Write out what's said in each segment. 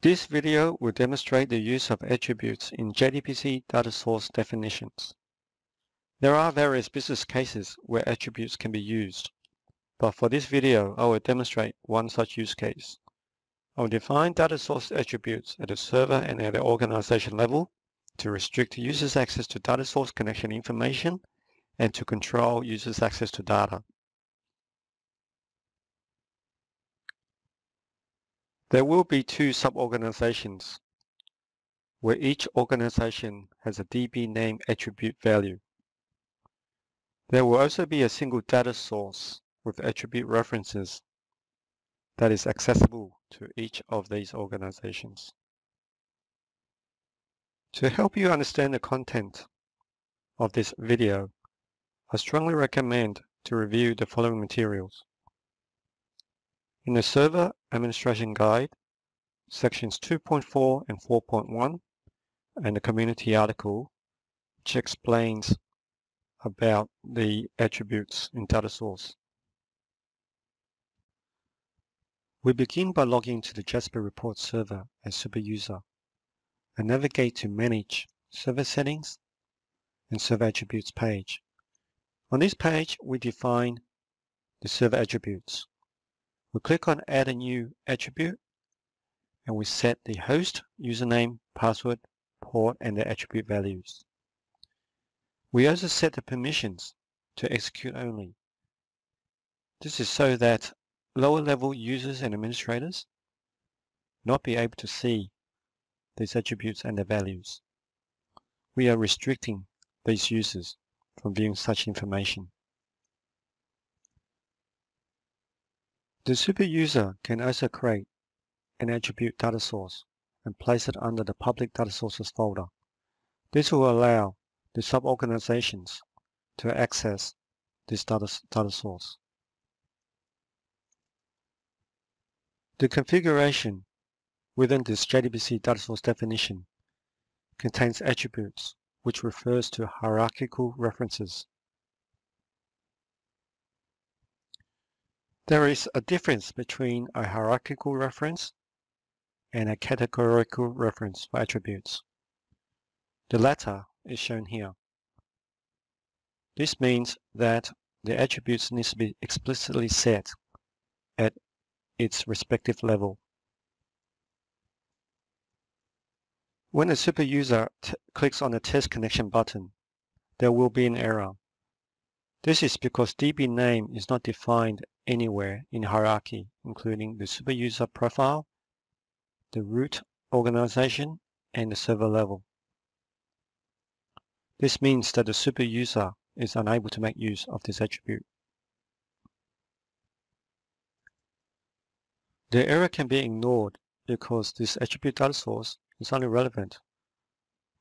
This video will demonstrate the use of attributes in JDBC data source definitions. There are various business cases where attributes can be used, but for this video I will demonstrate one such use case. I will define data source attributes at the server and at the organization level to restrict users' access to data source connection information and to control users' access to data. There will be two sub-organizations where each organization has a DB name attribute value. There will also be a single data source with attribute references that is accessible to each of these organizations. To help you understand the content of this video, I strongly recommend to review the following materials. In the Server Administration Guide, sections 2.4 and 4.1, and the community article, which explains about the attributes in data source. We begin by logging to the Jasper Report server as superuser and navigate to Manage Server Settings and Server Attributes page. On this page, we define the server attributes. We click on Add a new attribute and we set the host, username, password, port, and the attribute values. We also set the permissions to execute only. This is so that lower level users and administrators not be able to see these attributes and their values. We are restricting these users from viewing such information. The super user can also create an attribute data source and place it under the public data sources folder. This will allow the sub-organizations to access this data, data source. The configuration within this JDBC data source definition contains attributes which refers to hierarchical references. There is a difference between a hierarchical reference and a categorical reference for attributes. The latter is shown here. This means that the attributes need to be explicitly set at its respective level. When a super user clicks on the test connection button, there will be an error. This is because DB name is not defined anywhere in hierarchy, including the super user profile, the root organization, and the server level. This means that the super user is unable to make use of this attribute. The error can be ignored because this attribute data source is only relevant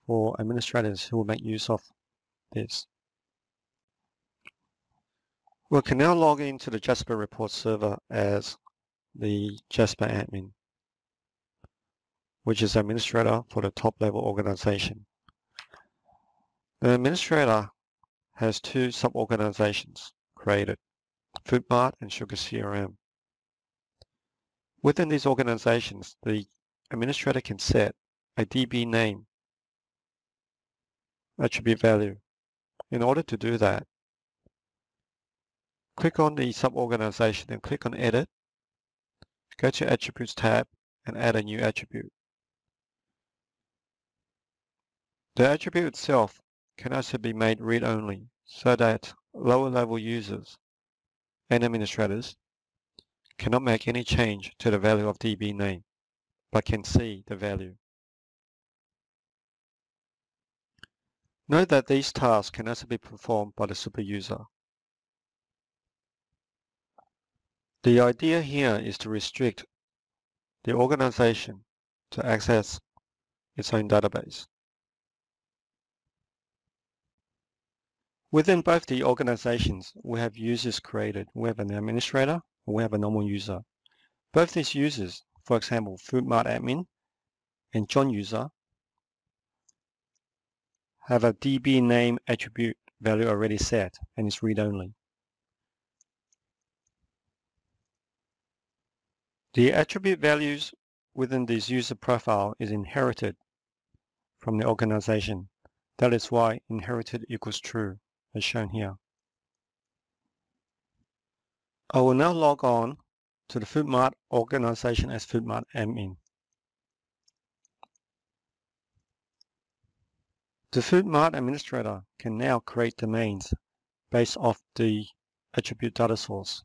for administrators who will make use of this. We can now log into the Jasper report server as the Jasper admin, which is administrator for the top level organization. The administrator has two sub-organizations created, FoodMart and Sugar CRM. Within these organizations, the administrator can set a DB name attribute value. In order to do that, click on the sub-organization and click on Edit. Go to Attributes tab and add a new attribute. The attribute itself can also be made read-only so that lower-level users and administrators cannot make any change to the value of DB name, but can see the value. Note that these tasks can also be performed by the super user. The idea here is to restrict the organization to access its own database. Within both the organizations, we have users created. We have an administrator we have a normal user. Both these users, for example, FoodMart admin and John user, have a DB name attribute value already set and is read-only. The attribute values within this user profile is inherited from the organization. That is why inherited equals true, as shown here. I will now log on to the FoodMart organization as FoodMart admin. The FoodMart administrator can now create domains based off the attribute data source,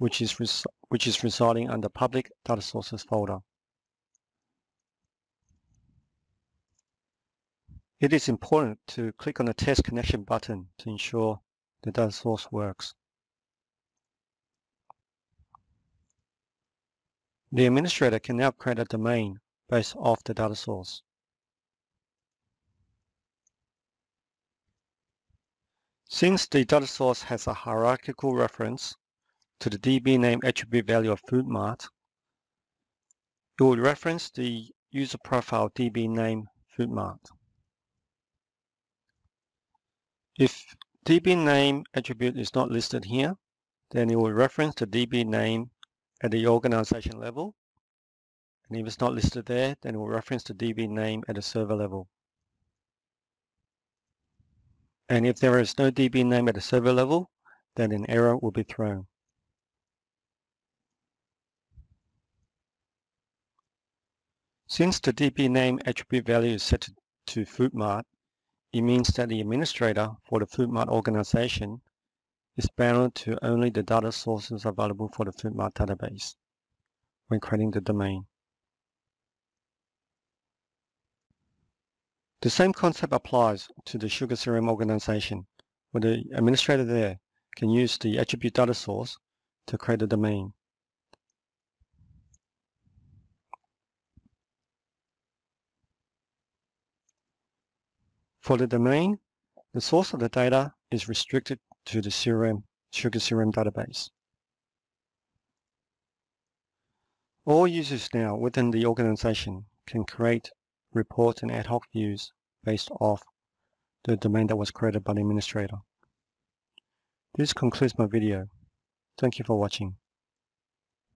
which is, which is residing under public data sources folder. It is important to click on the test connection button to ensure the data source works. The administrator can now create a domain based off the data source. Since the data source has a hierarchical reference to the DB name attribute value of FoodMart, it will reference the user profile DB name FoodMart. If DB name attribute is not listed here, then it will reference the DB name at the organization level. And if it's not listed there, then it will reference the DB name at the server level. And if there is no DB name at the server level, then an error will be thrown. Since the DB name attribute value is set to, FoodMart, it means that the administrator for the FoodMart organization is bound to only the data sources available for the FoodMart database when creating the domain. The same concept applies to the Sugar CRM organization, where the administrator there can use the attribute data source to create a domain. For the domain, the source of the data is restricted to the CRM, Sugar CRM database. All users now within the organization can create reports and ad hoc views based off the domain that was created by the administrator. This concludes my video. Thank you for watching.